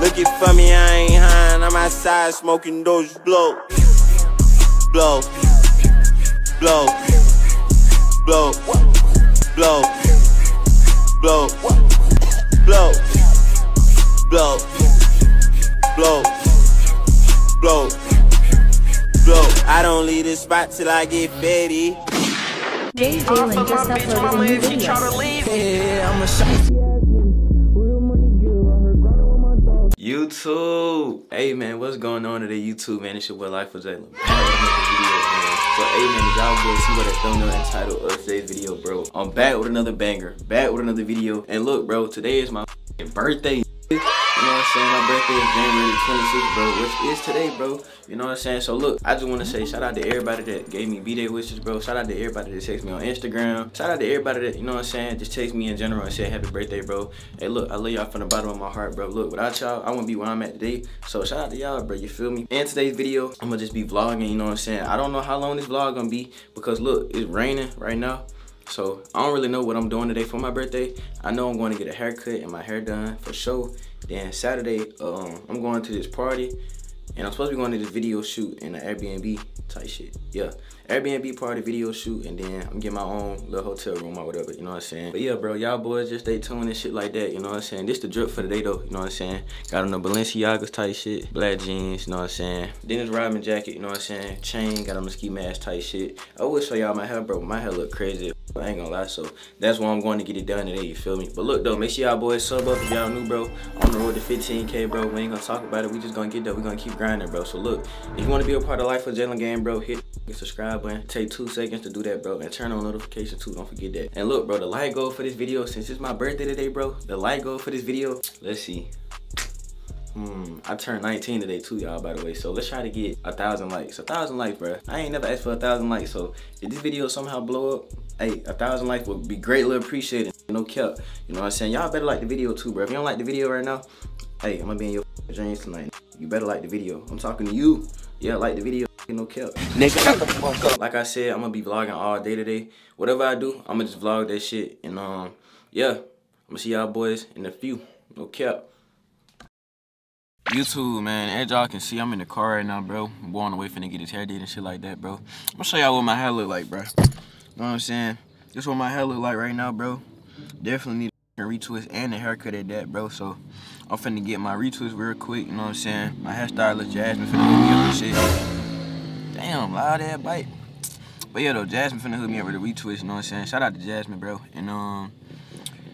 Looking for me, I ain't high. I'm outside smoking those blow. Blow. Blow. Blow. Blow. Blow. Blow. Blow. Blow. Blow. Blow. I don't leave this spot till I get fetty. Jay Jaylen just uploaded a new video. Yeah, I'm a shot. YouTube. Hey man, what's going on today, YouTube man? It's your boy Life with Jaylen. So hey man, y'all boys see what that thumbnail entitled of today's video, bro. I'm back with another banger, back with another video. And look, bro, today is my birthday. Know what I'm saying? My birthday is January 26th, bro, which is today, bro. You know what I'm saying? So look, I just want to say shout out to everybody that gave me B-Day wishes, bro. Shout out to everybody that text me on Instagram. Shout out to everybody that, you know what I'm saying, just text me in general and say happy birthday, bro. Hey, look, I love y'all from the bottom of my heart, bro. Look, without y'all, I wouldn't be where I'm at today. So shout out to y'all, bro. You feel me? In today's video, I'm gonna just be vlogging, you know what I'm saying? I don't know how long this vlog gonna be because look, it's raining right now. So I don't really know what I'm doing today for my birthday. I know I'm going to get a haircut and my hair done for sure. Then Saturday, um, I'm going to this party and I'm supposed to be going to this video shoot in an Airbnb type shit. Yeah, Airbnb party video shoot and then I'm getting my own little hotel room or whatever, you know what I'm saying? But yeah, bro, y'all boys just stay tuned and shit like that, you know what I'm saying? This the drip for the day though, you know what I'm saying? Got on the Balenciagas type shit, black jeans, you know what I'm saying? Dennis Rodman jacket, you know what I'm saying? Chain, got on the ski mask type shit. I will show y'all my hair, bro. My hair look crazy. I ain't gonna lie, so that's why I'm going to get it done today, you feel me? But look though, make sure y'all boys sub up if y'all new, bro. On the road to 15K, bro. We ain't gonna talk about it, we just gonna get there. We gonna keep grinding, bro. So look, if you wanna be a part of Life of Jaylen Game, bro, hit the button. Take two seconds to do that, bro. And turn on notifications too, don't forget that. And look, bro, the like goal for this video, since it's my birthday today, bro, the like goal for this video, let's see. Hmm, I turned 19 today too, y'all, by the way. So let's try to get a thousand likes. A thousand likes, bro. I ain't never asked for a thousand likes. So if this video somehow blow up, hey, a thousand likes would be greatly appreciated. No cap. You know what I'm saying? Y'all better like the video too, bro. If you don't like the video right now, hey, I'm gonna be in your dreams tonight. You better like the video. I'm talking to you. Yeah, like the video. No cap. Nigga, like I said, I'm gonna be vlogging all day today. Whatever I do, I'm gonna just vlog that shit. And um, yeah, I'm gonna see y'all boys in a few. No cap. YouTube, man, as y'all can see, I'm in the car right now, bro. I'm going away finna get his hair did and shit like that, bro. I'm gonna show y'all what my hair look like, bro. You know what I'm saying? This what my hair look like right now, bro. Definitely need a retwist and a haircut at that, bro. So I'm finna get my retwist real quick, you know what I'm saying? My hairstylist, Jasmine, finna hook me up and shit. Damn, loud ass bite. But yeah, though, Jasmine finna hook me up with a retwist, you know what I'm saying? Shout out to Jasmine, bro. And, um,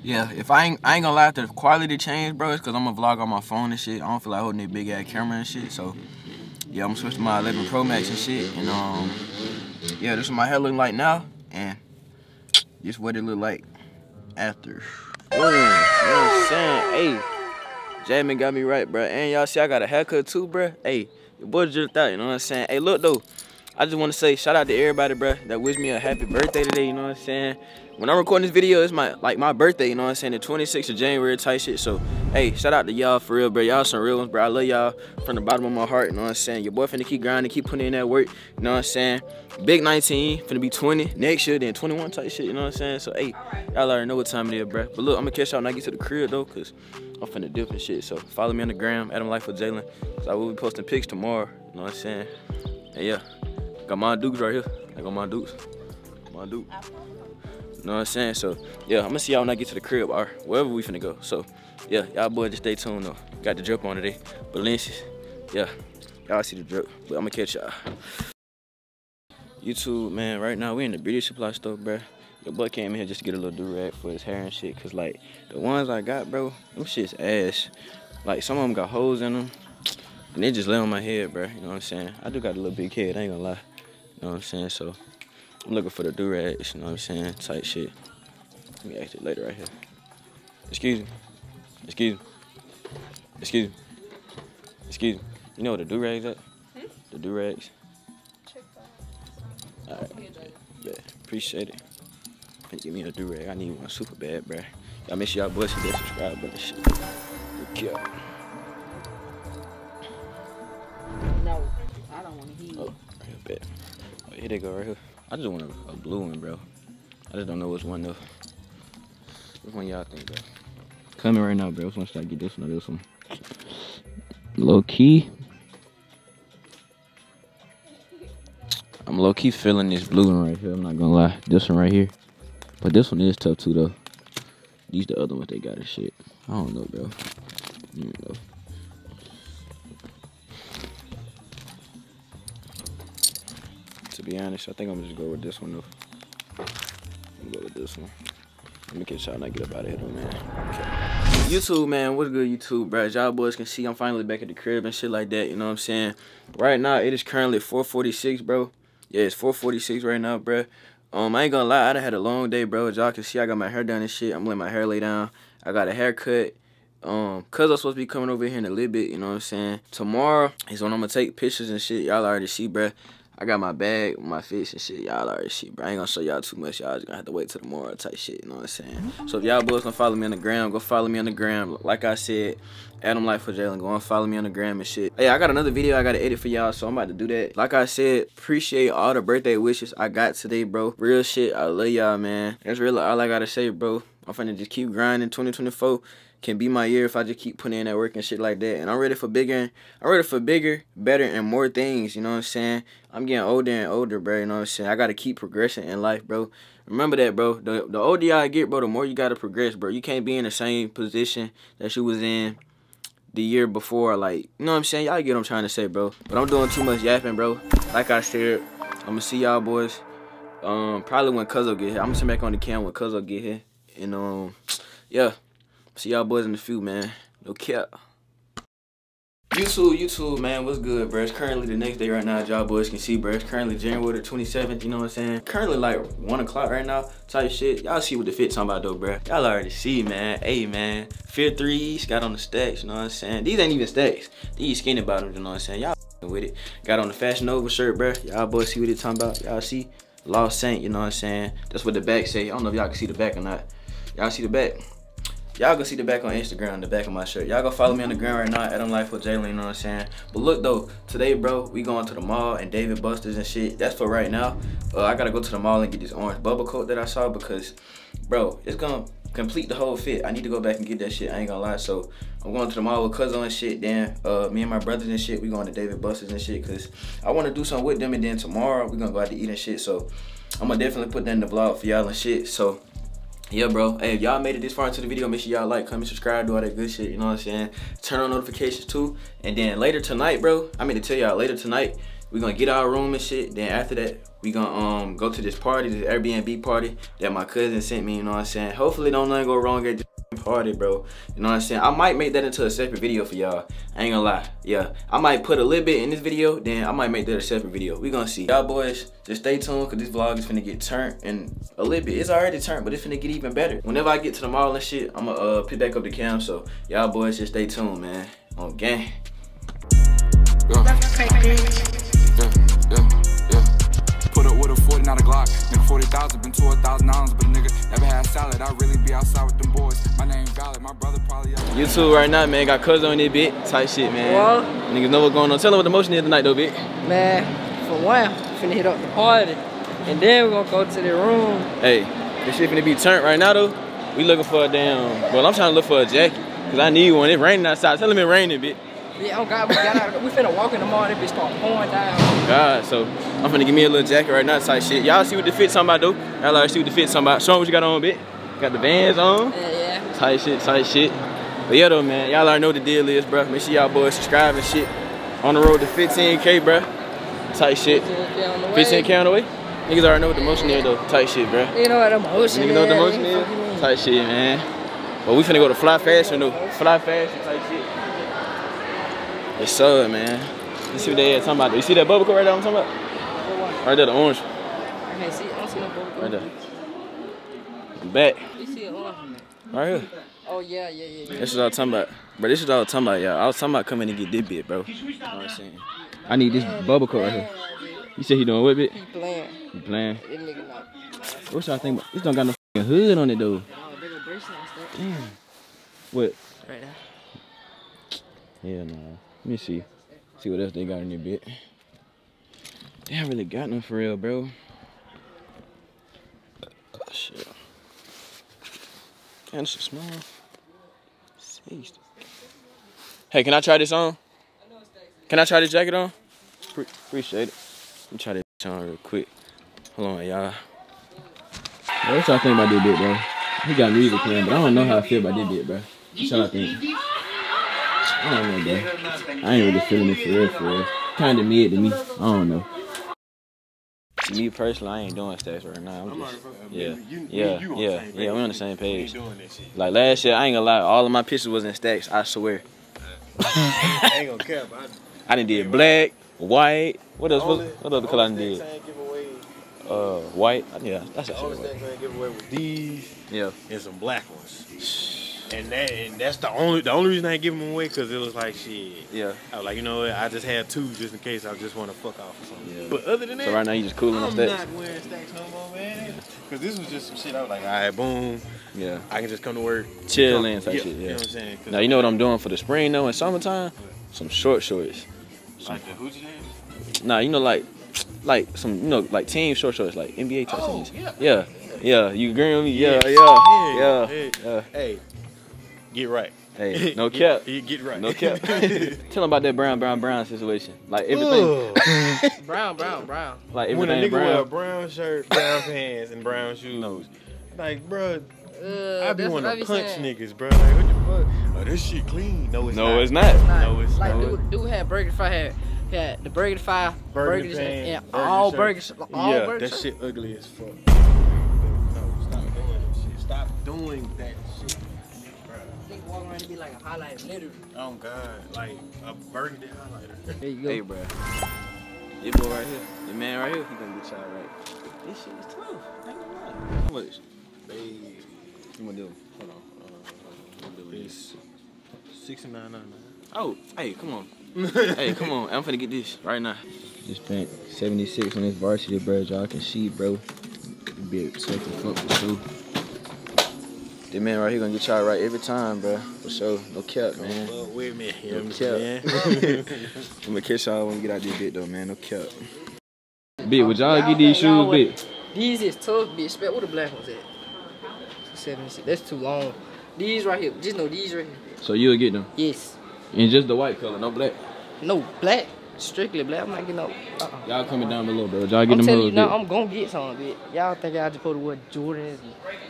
yeah, if I ain't, I ain't gonna lie, the quality change, bro, it's because I'm gonna vlog on my phone and shit. I don't feel like holding a big ass camera and shit. So, yeah, I'm gonna switch to my 11 Pro Max and shit. And, um, yeah, this is my hair looking like now. And this what it look like after. Boom. You know what I'm saying? Hey, Jasmine got me right, bro. And y'all see I got a haircut too, bro. Hey, your boy just out, you know what I'm saying? Hey, look, though. I just want to say shout out to everybody, bro, that wish me a happy birthday today, you know what I'm saying? When I'm recording this video, it's my like my birthday, you know what I'm saying? The 26th of January type shit. So, hey, shout out to y'all for real, bro. Y'all some real ones, bro. I love y'all from the bottom of my heart, you know what I'm saying? Your boy finna keep grinding, keep putting in that work, you know what I'm saying? Big 19, finna be 20 next year, then 21 type shit, you know what I'm saying? So, hey, y'all already know what time it is, bro. But look, I'm gonna catch y'all when I get to the crib, though, because I'm finna dip and shit. So, follow me on the gram, Adam Life with Jaylen. So, I will be posting pics tomorrow, you know what I'm saying? And yeah. Got my dukes right here. I got my dukes. My dukes. You know what I'm saying? So, yeah, I'm gonna see y'all when I get to the crib or wherever we finna go. So, yeah, y'all boys just stay tuned though. Got the drip on today. Balenciagas. Yeah, y'all see the drip. But I'm gonna catch y'all. YouTube, man, right now we in the beauty supply store, bro. Your boy came in here just to get a little do-rag for his hair and shit. Cause like, the ones I got, bro, them shit's ass. Like, some of them got holes in them. And they just lay on my head, bro. You know what I'm saying? I do got a little big head, I ain't gonna lie. You know what I'm saying? So I'm looking for the do-rags, you know what I'm saying? Tight shit. Let me ask it later right here. Excuse me. Excuse me. Excuse me. Excuse me. You know what the do-rags at? Hmm? The do-rags? Alright. Yeah, appreciate it. Give me a do-rag. I need one super bad, bruh. Y'all make sure y'all boys hit that subscribe button shit. Good. No, I don't want to hear. Oh, Oh, here they go, right here. I just want a, a blue one, bro. I just don't know which one, though. Which one y'all think, bro? Coming right now, bro. Which one should I get, this one or this one? Low key. I'm low key feeling this blue one right here. I'm not gonna lie. This one right here. But this one is tough too though. These the other ones they got and shit. I don't know, bro. Know. Be honest, I think I'm just go with this one though. I'm go with this one. Let me catch y'all and get up out of here though, man. Okay. YouTube, man, what's good, YouTube, bro? Y'all boys can see, I'm finally back at the crib and shit like that, you know what I'm saying? Right now, it is currently 446, bro. Yeah, it's 446 right now, bro. Um, I ain't gonna lie, I done had a long day, bro. As y'all can see, I got my hair done and shit. I'm letting my hair lay down. I got a haircut. Um, cause I'm supposed to be coming over here in a little bit, you know what I'm saying? Tomorrow is when I'm gonna take pictures and shit. Y'all already see, bro. I got my bag, my fish and shit. Y'all already shit, bro. I ain't gonna show y'all too much. Y'all just gonna have to wait till tomorrow type shit, you know what I'm saying? So if y'all boys gonna follow me on the gram, go follow me on the gram. Like I said, Adam Life for Jaylen. Go and follow me on the gram and shit. Hey, I got another video I gotta edit for y'all, so I'm about to do that. Like I said, appreciate all the birthday wishes I got today, bro. Real shit. I love y'all, man. That's really all I gotta say, bro. I'm finna just keep grinding 2024 can be my year if I just keep putting in that work and shit like that. And I'm ready for bigger. I'm ready for bigger, better, and more things. You know what I'm saying? I'm getting older and older, bro. You know what I'm saying? I gotta keep progressing in life, bro. Remember that, bro. The the older I get, bro, the more you gotta progress, bro. You can't be in the same position that you was in the year before. Like, you know what I'm saying? Y'all get what I'm trying to say, bro. But I'm doing too much yapping, bro. Like I said, I'm gonna see y'all boys. Um, probably when Cuzzo get here. I'm gonna sit back on the cam when Cuzzo get here. And um, yeah. See y'all boys in the few, man. No cap. YouTube, YouTube, man, what's good, bro? It's currently the next day right now, y'all boys can see, bro. It's currently January the 27th, you know what I'm saying? Currently like 1 o'clock right now, type shit. Y'all see what the fit talking about though, bro. Y'all already see, man. Hey, man. Fear threes, got on the stacks, you know what I'm saying? These ain't even stacks. These skinny bottoms, you know what I'm saying? Y'all with it. Got on the Fashion Nova shirt, bro. Y'all boys see what it talking about? Y'all see? Lost Saint, you know what I'm saying? That's what the back say. I don't know if y'all can see the back or not. Y'all see the back? Y'all go see the back on Instagram, the back of my shirt. Y'all go follow me on the gram right now, Adam Life with Jaylen, you know what I'm saying? But look though, today, bro, we going to the mall and Dave & Buster's and shit. That's for right now. Uh, I gotta go to the mall and get this orange bubble coat that I saw because, bro, it's gonna complete the whole fit. I need to go back and get that shit. I ain't gonna lie. So I'm going to the mall with Cuzzo and shit. Then uh, me and my brothers and shit, we going to Dave & Buster's and shit because I want to do something with them. And then tomorrow we gonna go out to eat and shit. So I'm gonna definitely put that in the vlog for y'all and shit. So yeah, bro. Hey, if y'all made it this far into the video, make sure y'all like, comment, subscribe, do all that good shit. You know what I'm saying? Turn on notifications too. And then later tonight, bro, I mean to tell y'all, later tonight, we gonna get our room and shit. Then after that, we gonna um go to this party, this Airbnb party that my cousin sent me. You know what I'm saying? Hopefully, don't nothing go wrong at party, bro. You know what I'm saying? I might make that into a separate video for y'all. I ain't gonna lie. Yeah, I might put a little bit in this video, then I might make that a separate video. We gonna see. Y'all boys, just stay tuned, cause this vlog is finna get turned and a little bit. It's already turned, but it's finna get even better. Whenever I get to the mall and shit, I'ma uh pick back up the cam. So y'all boys, just stay tuned, man. On gang. Yeah, yeah, yeah. Put up with a 40, not Glock. Nigga, 40,000, been to a thousand dollars, but a nigga never had salad. I really be outside with them boys. My name valid, my brother probably. YouTube right now, man. Got Cuzzo in this bit. Type shit, man. Well- Niggas know what's going on. Tell them what the motion is tonight, though, bit. Man, for one, finna hit up the party. And then we're gonna go to the room. Hey, this shit finna be turned right now, though. We looking for a damn. Well, I'm trying to look for a jacket. Cause I need one. It's raining outside. Tell them it raining, bit. Yeah, oh God, we got out. We finna walk in the mall. That bitch start pouring down. God, so I'm finna give me a little jacket right now, type shit. Y'all see what the fit talking about, though? Y'all already see what the fit talking about. Show 'em what you got on, bit. Got the vans on. Yeah, yeah. Tight shit, tight shit. But yeah, though, man, y'all already know what the deal is, bro. Make sure y'all boys subscribe and shit. On the road to 15K, bro. Tight shit. 15K on the way. 15K on the way? Niggas already know what the motion is, though. Tight shit, bro. You know what the motion Niggas know what the motion is? Tight shit, man. But we finna go to Fly Fashion, though. Fly Fashion, tight shit. It's so, man. Let's see what they are talking about. You see that bubble coat right there I'm talking about? Right there, the orange. I can't see. I don't see no bubble Right there. Back. You see it on? Right here. Oh yeah, yeah, yeah, yeah. This is all I'm talking about. But this is all I'm talking about, y'all. I was talking about coming and get this bit, bro. You know what I'm saying? I need this bubble coat right here. You said he doing what bit? He playing. You playing? That nigga not. What y'all think about? This don't got no hood on it though. Oh, they go bracelet and stuff. Damn. What? Right there. Hell no. Let me see. See what else they got in their bit. They haven't really got no for real, bro. Oh, shit. Damn, this is small. Hey, can I try this on? Can I try this jacket on? Pre appreciate it. Let me try this on real quick. Hold on, y'all. What y'all think about this bit, bro? He got music playing, but I don't know how I feel about this bit, bro. What y'all think? I don't know, bro. I ain't really feeling it for real, for real. Kinda mid to me. I don't know. Me personally, I ain't doing stacks right now. I'm just, yeah, yeah, yeah, yeah. We on the same page. Like last year, I ain't gonna lie. All of my pictures was in stacks. I swear. I ain't gonna cap. I, I done did black, white. What else? What, only, what other color I done did? stacks I ain't give away. Uh, white. Yeah, that's The only actually white. stacks I ain't give away was these Yeah. and some black ones. And that and that's the only the only reason I ain't give them away because it was like shit. Yeah. I was like, you know what? I just had two just in case I just want to fuck off or something. Yeah. But other than that, So right now you just cooling I'm stacks. not wearing stacks no more, man. Because this was just some shit. I was like, all right, boom. Yeah. I can just come to work, Chill in type yeah, shit. You know what I'm saying? Now you know what I'm doing for the spring though. In summertime, some short shorts. like the hoochie dance. Nah, you know like, like some you know like team short shorts like NBA type Oh, teams. yeah. Yeah. Yeah. You agree with me? Yeah. Yeah. Yeah, Yeah. Yeah. Hey, get right. Hey, no Get- cap. you Get right. No cap. Tell them about that brown, brown, brown situation. Like everything, Ugh. Brown, brown, brown. when like a everything nigga wear a brown. brown shirt, brown pants, and brown shoes, like, bro, Uh, I be that's what wanting I to punch saying. niggas, bro. Like, what the fuck? Oh, this shit clean. No, it's not. No, it's not. No, it's like not. dude, dude had burger fire had, had the burger fire, Burgundy burgers, pants, and burgundy all shirt. burgers, all yeah, burgers. that shit ugly as fuck. No, stop doing that shit. Stop doing that shit. Nigga walk around and be like a highlight, literally. Oh God, like a burgundy highlighter. There you go. Hey, bro. This boy right here, the man right here, he gonna get y'all right. This shit is tough. I ain't gonna lie. How much? Babe, You gonna do? hold on. Uh, What do it's sixty nine ninety nine. Oh, hey, come on. hey, come on. I'm finna get this right now. Just spent 76 on this varsity, bro. Y'all can see, bro. Be tough to fuck for sure. This man right here gonna get y'all right every time, bro. For sure. No cap, man. Well, with me, you No what cap. I'm gonna catch y'all when we get out this bit, though, man. No cap. Bit, would y'all get these shoes, bit? These is tough, bitch. Spec where the black ones at? 76. That's too long. These right here. Just know these right here. So you'll get them. Yes. And just the white color, no black. No, black. Strictly black. I'm not getting no. Uh-uh. Y'all coming down below, bro. Y'all get I'm them telling you now. I'm gonna get some, bitch. Y'all think I just put the word Jordans,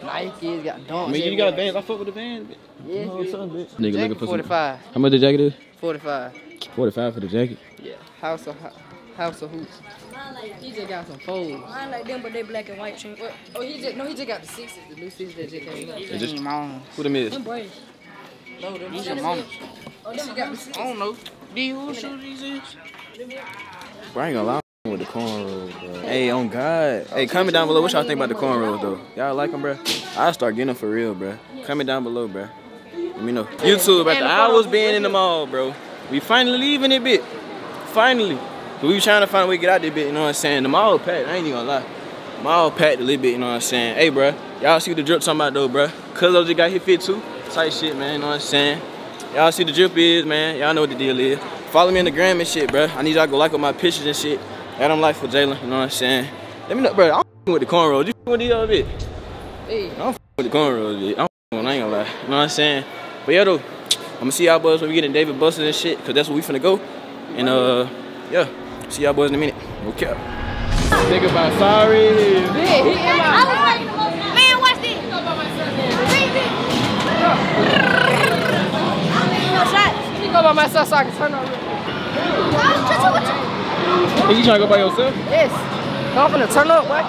Nikes, got dunks. I mean, you everywhere. got vans. I fuck with the vans, bit. Yes, bitch. son, bitch. Nigga Jacket looking for some. 45. How much the jacket is? 45. 45 for the jacket. Yeah. House of House of Hoops. He just got some folds. I like them, but they black and white chain. Oh, he just no, he just got the sixes, the new sixes that just came out. Is this- mom. Who them is? Them braids. No, them these your mama. Oh, She them got the sixes. I don't know. These who shoes these is? I ain't gonna lie with the cornrows, bro. Hey, on God. Hey, comment down below what y'all think about the cornrows, though. Y'all like them, bro? I'll start getting them for real, bro. Comment down below, bro. Let me know. YouTube, after hours being in the mall, bro. We finally leaving it, bit. Finally. We was trying to find a way to get out there, bit, you know what I'm saying? The mall packed, I ain't even gonna lie. Mall packed a little bit, you know what I'm saying? Hey, bro, y'all see what the drip talking about, though, bro? I just got hit fit, too. Tight shit, man, you know what I'm saying? Y'all see the drip is, man. Y'all know what the deal is. Follow me on the gram and shit, bro. I need y'all to go like up my pictures and shit. That I'm like for Jaylen, you know what I'm saying? Let me know, bro. I'm with the cornrows. You f***ing with these other bit? Hey, I'm with the cornrows, bit. I'm f***ing with, I ain't gonna lie. You know what I'm saying? But yeah, though, I'm gonna see y'all boys when we get in Dave & Buster's and shit, cause that's where we finna go. And uh, yeah, see y'all boys in a minute. Okay. Think about sorry. I was like, man, watch this. Read this. No shots. she go by myself so I can turn on. I was just with you. Hey, trying to go by yourself? Yes. I'm finna turn up, what?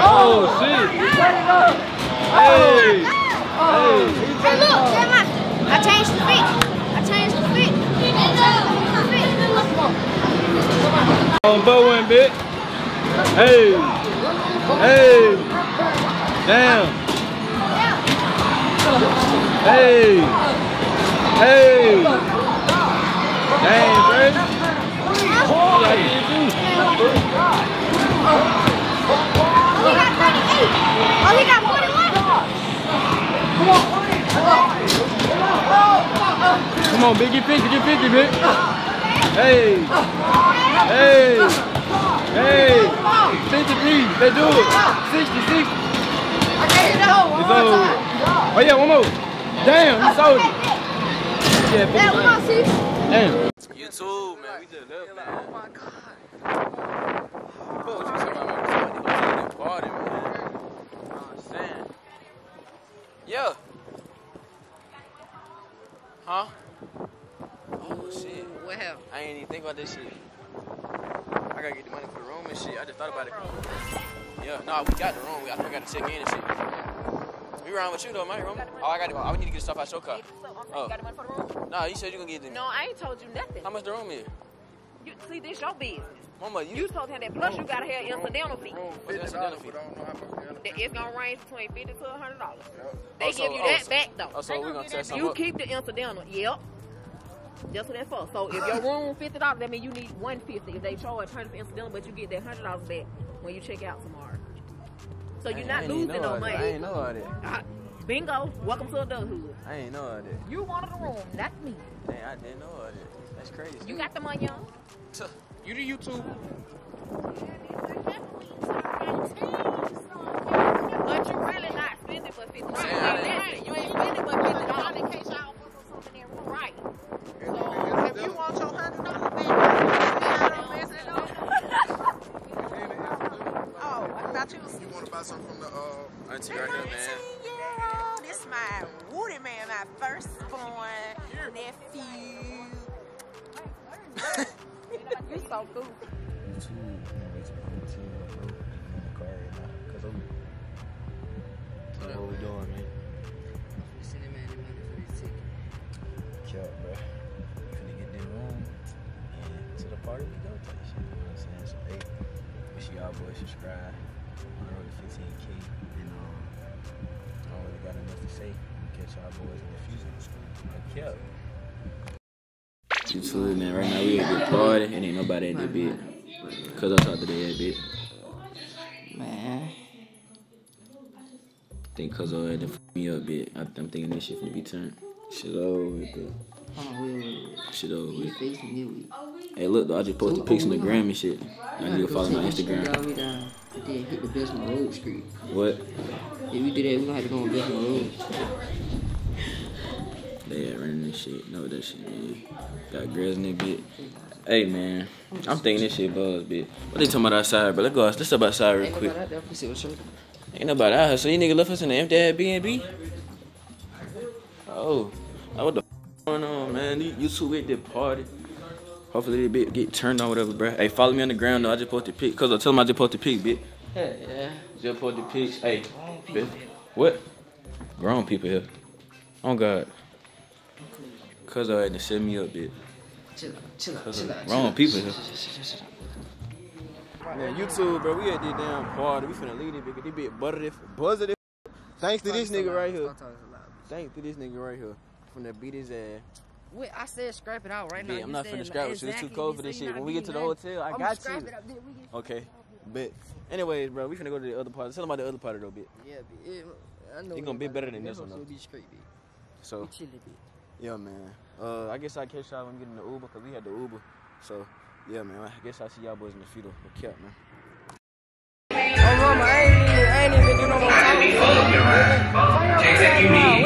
Oh, shit. Hey. Hey, look, check my. I changed the fit. I changed the fit. On Bowen, bit. Hey. Hey. Damn. Hey. Hey. Dang, bro. He got 38. Oh, he got 41. Come on, big, get 50, get 50, big. Hey. Hey. Hey. 53. Let's do it. 60, 60. I can't hit that hole. It's over. Oh, yeah, one more. Damn, he sold it. Yeah, That 59. one, see? Damn. YouTube, man, we left, man. Oh my god. What you talking about? We party, man. You know I'm saying? Yeah. Huh? Oh shit. What happened? I ain't even think about this shit. I gotta get the money for the room and shit. I just thought about it. Yeah, no, we got the room. We got, we got to check in and shit. We around with you though, my room. Oh, I got. To go. Oh, I need to get stuff out your car. Oh. You got the money for the room? Nah, you said you gonna get the. No, I ain't told you nothing. How much the room is? You, see, this your business. Mama, you. You supposed to have that. Plus, you gotta have incidental fee. What's the incidental fee? That- It's gonna range between fifty to a hundred dollars. They Oh, so- give you oh, that so- back though. Oh, so we gonna set something You up. keep the incidental. Yep. That's what that's for. So if your room fifty dollars, that means you need one fifty. If they charge hundred for incidental, but you get that hundred dollars back when you check out tomorrow. So you're not losing no money. I ain't know all that. Uh, bingo. Welcome to adulthood. I ain't know all that. You wanted the room, not me. Dang, I didn't know all that. That's crazy. You got the money on. You the YouTube. But you really not spending but fifty dollars. Yeah, I Listen, you ain't party and ain't nobody in the bit. Cause I talked to that bit. Man. Think cause I had to f me up bit. I, I'm thinking this shit finna be turned. Shit over with, bro. Shit over with. facing it with. Hey, look, though, I just posted pics on the gram and shit. I need to follow my Instagram. the way down. Then hit the Bessemer Road Street. What? If we do that, we gonna have to go on Bessemer Road. They at running this shit. Know what that shit is. Got girls in that bit. Hey, man. I'm thinking this shit buzz, bit. What they talking about outside, bro? Let's go. Let's step outside real Ain't quick. nobody out there for sale, sure. Ain't nobody out here. So you nigga left us in the empty ass B&B? Oh. Like, what the f- going on, man? You, you two at the party. Hopefully they bit get turned on, whatever, bro. Hey, follow me on the ground, though. I just posted pic. Cause I tell them I just posted pic, bit. Yeah, yeah. Just posted pics. Hey, bit. What? Grown people here. Oh, God. Cause I had to set me up, bit. Chill out, chill out, chill out. wrong chill people here. Man, YouTube, bro, we at this damn party. We finna leave it, because this bit buttered it, buzzed it. Thanks to this nigga right here. Stop talking so loud. Thanks to this nigga right here. Finna beat his ass. Wait, I said scrap it out right now. Yeah, I'm You not finna scrap with you. It's too cold for this shit. When we get to the hotel, I I'ma got scrap you. it up, then we get- Okay, bet. Anyways, bro, we finna go to the other party. Tell them about the other party though, bit. Yeah, be- it, I know. It gonna be better than this one, though. should Be straight. So, We chilling, yeah, man. Uh, I guess I catch y'all when we get in the Uber, cause we had the Uber. So, yeah, man. I guess I see y'all boys in the future. But kept, man. Oh, mama, I ain't even, I ain't even do no more time. We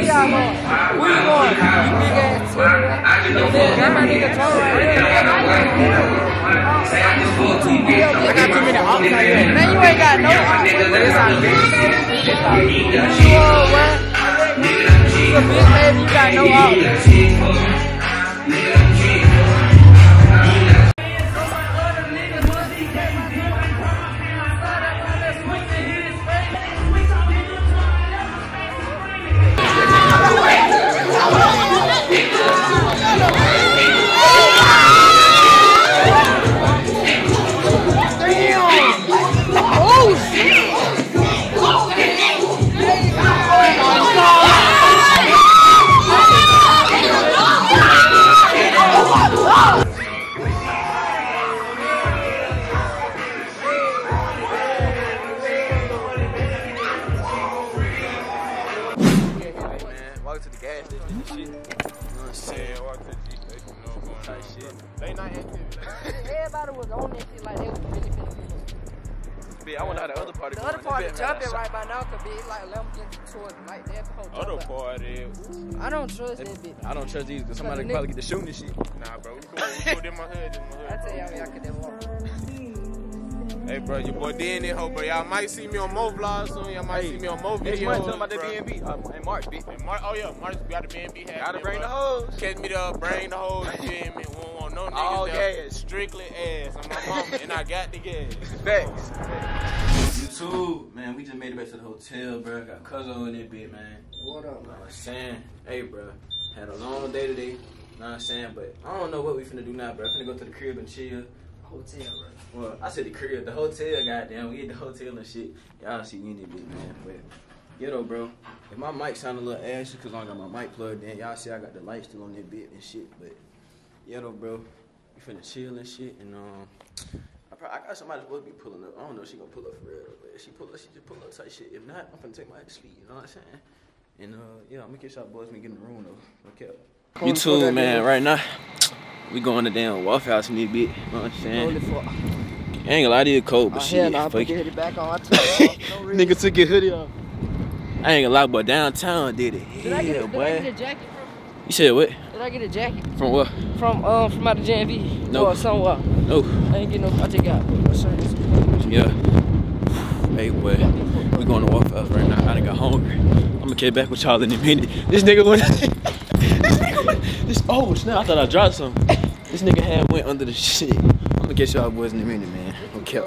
out going. We going. You big ass nigga. Got my nigga Tony right here. I got too many ops out here. Man, you ain't got no ops. But it's. You all what? You a big baby, you got no ops. Nah, bro. We cool. We cool. Them my hood. Them my I tell y'all, y'all could never walk. Hey, bro, your boy D in it, ho, bro. Y'all might see me on more vlogs soon. Y'all might see me on more videos. Next month, tell about that bro. BNB. Uh, in March, bitch. Hey, Mar- oh, yeah, March, we got the BNB happening. Gotta bring bro. the hoes. Catch me the bring the hoes, you feel me? We don't want no niggas All there. gas. Strictly ass on my mama, and I got the gas. Facts. YouTube, man, we just made it back to the hotel, bro. Got Cuzzo in it, bit, man. What up, Know what I'm saying? Hey, bro. Had a long day today. Know what I'm saying? But I don't know what we finna do now, bro. Finna go to the crib and chill. Hotel, bro. Well, I said the crib, the hotel, goddamn. We at the hotel and shit. Y'all see me in it, bit, man. But ghetto, bro. If my mic sound a little ashy, cause I got my mic plugged in, y'all see I got the light still on that bit and shit. But ghetto, bro. We finna chill and shit. And um, I, probably, I got somebody supposed to be pulling up. I don't know if she gonna pull up for real, but if she pull up, she just pull up type shit. If not, I'm finna take my ass to sleep. You know what I'm saying? And uh, yeah, I'm gonna get y'all boys when we get in the room though. Okay. You too, man. Right now, we going to damn Waffle House in this bit. You know what I'm saying? I ain't gonna lie to you, cold, Oh, but hell shit. no, I fuck put it. your hoodie back on. I took it off. No. Nigga took your hoodie off. I ain't gonna lie, but downtown did it. Did I get, Yeah, a, did I get a boy. jacket You said what? Did I get a jacket From what? from um from out of JMV? No. Or somewhere? No. I ain't get no. I just got a shirt. Yeah. Hey, boy. We going to Waffle House right now. I done got hungry. I'm gonna get back with y'all in a minute. This nigga went. this nigga oh, snap. I thought I dropped something. This nigga had went under the shit. I'm gonna get y'all boys in a minute, man. Okay.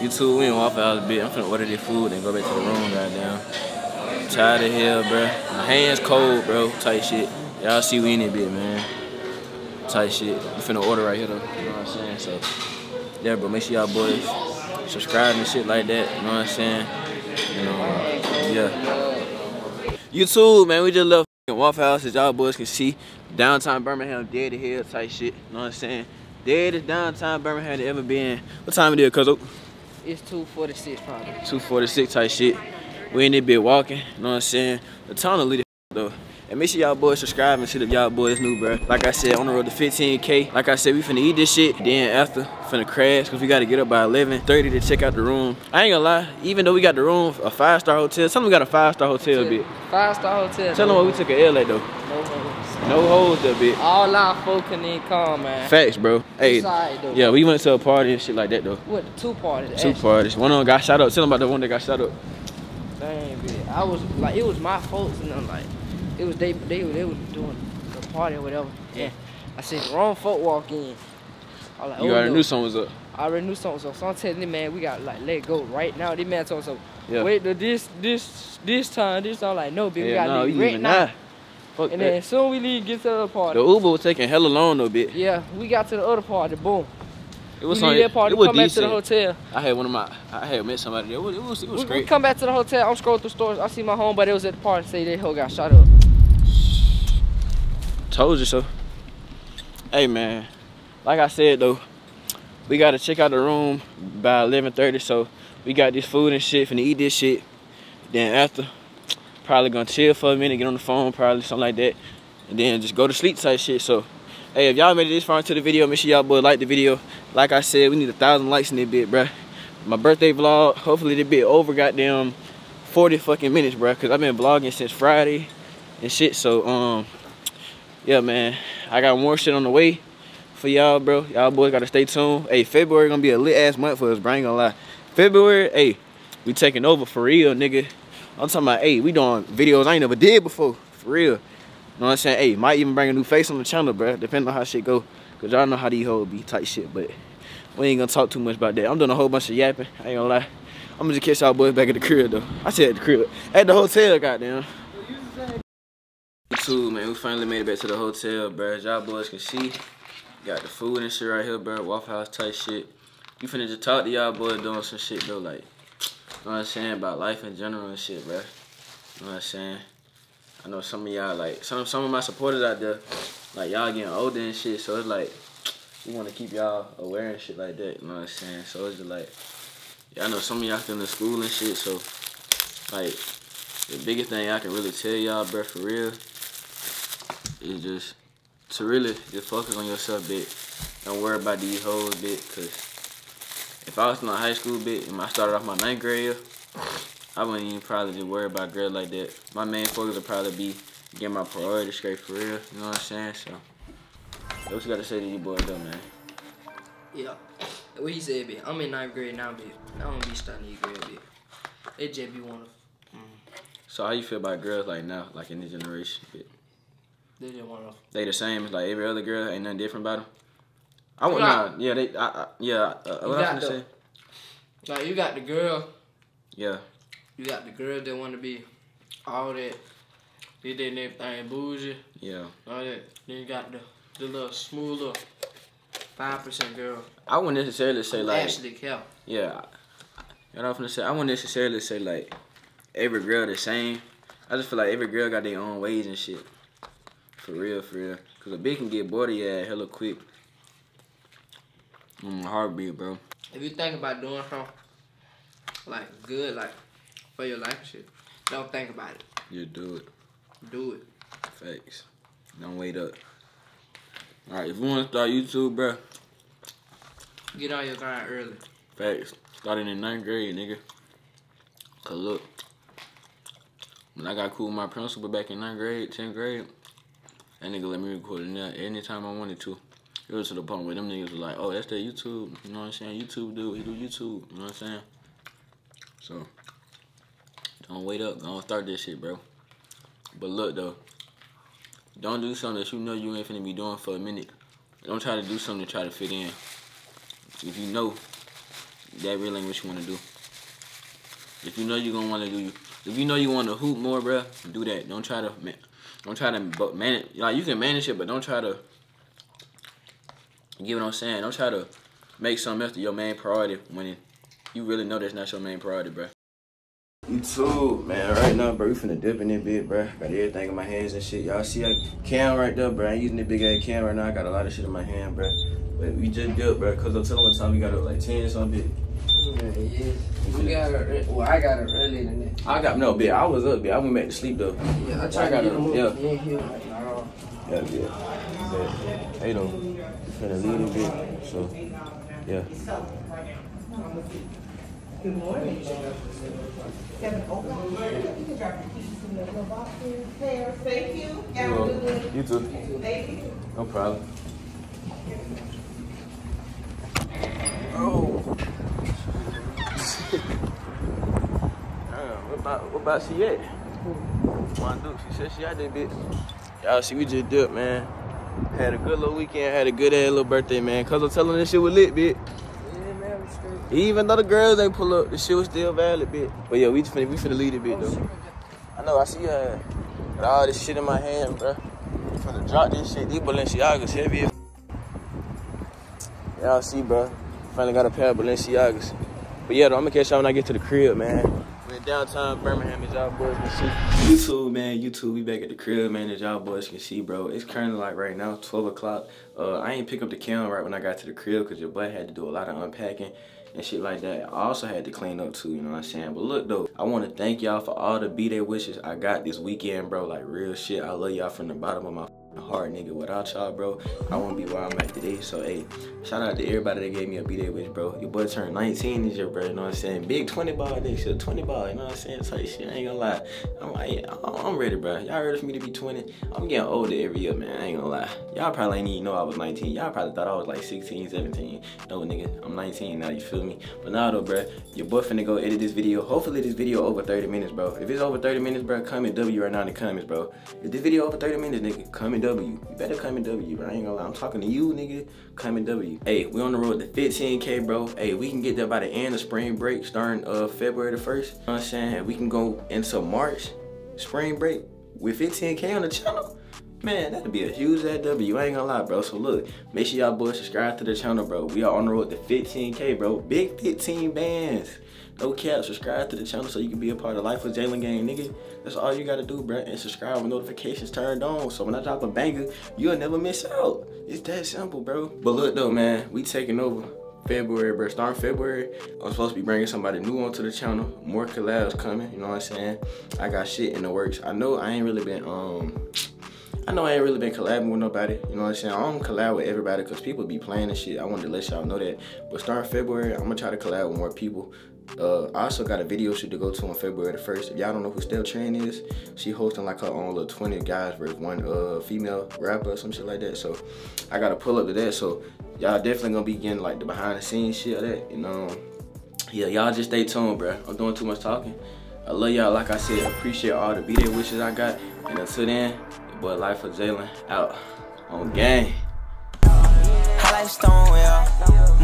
You two, we in Waffle House a bit. I'm finna order this food and go back to the room, goddamn. Tired of hell, bro. My hands cold, bro. Tight shit. Y'all see we in it bit, man. Tight shit. We finna order right here, though. You know what I'm saying? So, yeah, bro. Make sure y'all boys subscribe and shit like that. You know what I'm saying? You know, yeah. YouTube, man. We just left f***ing Waffle House, as y'all boys can see. Downtown Birmingham, dead to hell type shit. You know what I'm saying? Dead as downtown Birmingham they ever been. What time it is, cuz? It's 246 probably. 246 type shit. We in this bit walking, you know what I'm saying? The town will lead the though. And make sure y'all boys subscribe and shit if y'all boys new, bro. Like I said, on the road to 15K. Like I said, we finna eat this shit. Then after, finna crash, cause we gotta get up by 11:30 to check out the room. I ain't gonna lie, even though we got the room, a five-star hotel, some of got a five-star hotel bit. Five star hotel. Tell them what we took a L at though. No hoes. No holes bit. All our folk can even come, man. Facts, bro. Hey, yeah, we went to a party and shit like that though. What two parties? Two actually. parties. One of them got shot up. Tell them about the one that got shot up. Dang, bitch. I was like, it was my folks, and I'm like, it was they, they, they was doing the party or whatever. Yeah. I said, the wrong folk walk in. I was like, You oh, already no. knew something was up. I already knew something. So, so I'm telling them, man, we got like let go right now. This man told us, Yeah. wait till this, this, this time, this time. I'm like, no, bitch, we gotta no, leave right now. now. Fuck And that. then soon we leave, get to the other party. The Uber was taking hella long though, bit. Yeah, we got to the other party. Boom. It was we on, that party. it was come back to the decent. hotel. I had one of my, I had met somebody there. It was, it was, it was We, we come back to the hotel. I'm scrolling through stores. I see my homeboy. They was at the party. Say they hoe got shot up. Told you so. Hey man, like I said though, we gotta check out the room by 11:30. So we got this food and shit. Finna eat this shit. Then after, probably gonna chill for a minute, get on the phone, probably something like that, and then just go to sleep type shit. So, hey, if y'all made it this far into the video, make sure y'all boy like the video. Like I said, we need a thousand likes in this bit, bruh. My birthday vlog, hopefully this bit over goddamn 40 fucking minutes, bruh, cause I've been vlogging since Friday and shit. So, um, yeah, man, I got more shit on the way for y'all, bro. Y'all boys gotta stay tuned. Hey, February gonna be a lit ass month for us, bro. I ain't gonna lie. February, hey, we taking over for real, nigga. I'm talking about, hey, we doing videos I ain't never did before, for real. You know what I'm saying? Hey, might even bring a new face on the channel, bro. Depending on how shit go. Cause y'all know how these hoes be tight shit, but we ain't gonna talk too much about that. I'm doing a whole bunch of yapping. I ain't gonna lie. I'm gonna just catch y'all boys back at the crib though. I said at the crib. At the hotel, goddamn. Too, man. We finally made it back to the hotel, bro. As y'all boys can see, got the food and shit right here, bro. Waffle House type shit. You finna just talk to y'all boys doing some shit though, like, you know what I'm saying, about life in general and shit, bro. You know what I'm saying? I know some of y'all, like, some some of my supporters out there, like, y'all getting older and shit, so it's like, we want to keep y'all aware and shit like that, you know what I'm saying? So it's just like, I know some of y'all still in school and shit, so, like, the biggest thing I can really tell y'all, bro, for real, is just to really just focus on yourself, bit. Don't worry about these hoes, bit, cause if I was in a high school bit and I started off my ninth grade year, I wouldn't even probably just worry about girls like that. My main focus would probably be getting my priority straight for real. You know what I'm saying? So, what you got to say to you boys though, man? Yeah. What he said, bitch. I'm in ninth grade now, bitch. I don't be studying your girl, bitch. It just be one of mm. So how you feel about girls like now, like in this generation? Bit? They just one of They the same as like every other girl. Ain't nothing different about them. I want Nah. nah, yeah, they, I, I, yeah. Uh, You what I was got gonna the- say? like you got the girl, Yeah, you got the girl that want to be all that, they did everything bougie, yeah. all that. Then you got the the little smooth little five percent girl. I wouldn't necessarily say like, actually care. yeah. You know what I'm gonna say? I wouldn't necessarily say like every girl the same. I just feel like every girl got their own ways and shit. For real, for real. Cause a bitch can get bored of your ass hella quick. Mm, heartbeat, bro. If you think about doing something like good, like for your life shit, don't think about it. You do it. Do it. Facts. Don't wait up. Alright, if you wanna start YouTube, bro, Get on your grind early. Facts. Starting in ninth grade, nigga. Cause look, when I got cool with my principal back in ninth grade, tenth grade, that nigga let me record it anytime I wanted to. It was to the point where them niggas was like, oh, that's that YouTube. You know what I'm saying? YouTube dude, he do YouTube. You know what I'm saying? So, don't wait up. Don't start this shit, bro. But look, though. Don't do something that you know you ain't finna be doing for a minute. Don't try to do something to try to fit in. If you know that really ain't what you want to do. If you know you're gonna want to do, if you know you want to hoop more, bruh, do that. Don't try to, don't try to manage. Like you can manage it, but don't try to. You get what I'm saying? Don't try to make something else your main priority when it, you really know that's not your main priority, bruh. too, man, right now, bro, we finna dip in that bit, bro. Got everything in my hands and shit. Y'all see a cam right there, bro. I ain't using the big ass cam right now. I got a lot of shit in my hand, bro. But we just built, bro, because I'm telling one time we got up like 10 something. Yeah, we got it. Well, I got it earlier than that. I got, no, bit. I was up, bit. I went back to sleep, though. Yeah, I But tried to got get him up. Yeah. He ain't here right. Yeah, yeah. But, hey, though, we finna lead a bit, so, yeah. Good morning. Seven one. You can drop your keys in the little boxes there. Thank you. Have a good one. You too. Thank you. No problem. Oh. Damn, what about, what about she at? One Duke, she said she out there, bitch. Y'all see, we just dipped, man. Had a good little weekend, had a good ass little birthday, man. Cause I'm telling this shit was lit, bitch. Yeah, man, we straight. Even though the girls ain't pull up, the shit was still valid, bitch. But yeah, we finna, we finna lead it, bitch, oh, though. I know, I see uh, her. Got all this shit in my hand, bro. Finna drop this shit. These Balenciagas heavy as Y'all see, bro. Finally got a pair of Balenciagas. But yeah, though, I'm gonna catch y'all when I get to the crib, man. Downtown Birmingham, as y'all boys can see. YouTube, man, YouTube, we back at the crib, man, as y'all boys can see, bro. It's currently like right now, 12 o'clock. Uh, I ain't pick up the camera right when I got to the crib because your boy had to do a lot of unpacking and shit like that. I also had to clean up too, you know what I'm saying? But look though, I want to thank y'all for all the B-Day wishes I got this weekend, bro. Like real shit. I love y'all from the bottom of my heart, nigga. Without y'all, bro, I won't be where I'm at today. So, hey, shout out to everybody that gave me a B-Day wish, bro. Your boy turned 19 this year, bro. You know what I'm saying? Big 20 ball next year, 20 ball. You know what I'm saying? Type shit. I ain't gonna lie. I'm like, I'm I'm ready, bro. Y'all ready for me to be 20? I'm getting older every year, man. I ain't gonna lie. Y'all probably ain't even know I was 19. Y'all probably thought I was like 16, 17. No, nigga, I'm 19 now. You feel me? But now though, bro, your boy finna go edit this video. Hopefully this video over 30 minutes, bro. If it's over 30 minutes, bro, comment W right now in the comments, bro. If this video over 30 minutes, nigga, comment W. You better comment W, bro. I ain't gonna lie. I'm talking to you, nigga. Comment W. Hey, we on the road to 15K, bro. Hey, we can get there by the end of spring break, starting uh February the 1st. You know what I'm saying? We can go into March, spring break, with 15K on the channel. Man, that'd be a huge ass W. I ain't gonna lie, bro. So look, make sure y'all boys subscribe to the channel, bro. We are on the road to 15K, bro. Big 15 bands. No cap, subscribe to the channel so you can be a part of Life with Jaylen Gang, nigga. That's all you gotta do, bro. And subscribe with notifications turned on. So when I drop a banger, you'll never miss out. It's that simple, bro. But look though, man, we taking over. February, bro. Starting February, I'm supposed to be bringing somebody new onto the channel. More collabs coming, you know what I'm saying? I got shit in the works. I know I ain't really been, um, I know I ain't really been collabing with nobody. You know what I'm saying? I don't collab with everybody because people be playing and shit. I wanted to let y'all know that. But starting February, I'm gonna try to collab with more people. Uh, I also got a video shoot to go to on February the 1st. If y'all don't know who Steph Tran is, she hosting like her own little 20 guys versus one uh, female rapper or some shit like that. So I gotta pull up to that. So y'all definitely gonna be getting like the behind the scenes shit of that, you know. Yeah, y'all just stay tuned, bro. I'm doing too much talking. I love y'all, like I said, appreciate all the B-Day wishes I got. And until then, boy Life of Jaylen out on yeah.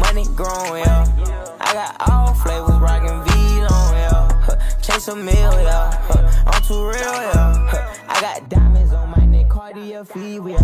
Money growing, yeah. I got all flavors, rockin' V on, yeah. Chase a meal, yeah. I'm too real, yeah. I got diamonds on my neck, Cartier feet, yeah.